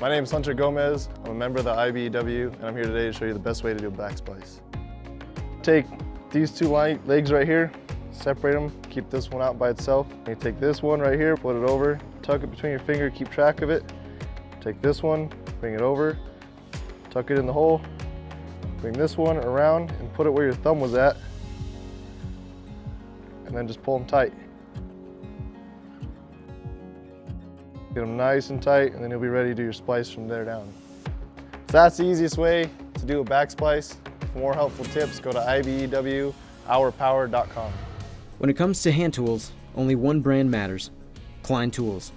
My name is Hunter Gomez. I'm a member of the IBEW and I'm here today to show you the best way to do a back splice. Take these two legs right here, separate them, keep this one out by itself. You take this one right here, put it over, tuck it between your finger, keep track of it. Take this one, bring it over, tuck it in the hole, bring this one around and put it where your thumb was at, and then just pull them tight. Get them nice and tight, and then you'll be ready to do your splice from there down. So that's the easiest way to do a back splice. For more helpful tips, go to ibewhourpower.com. When it comes to hand tools, only one brand matters Klein Tools.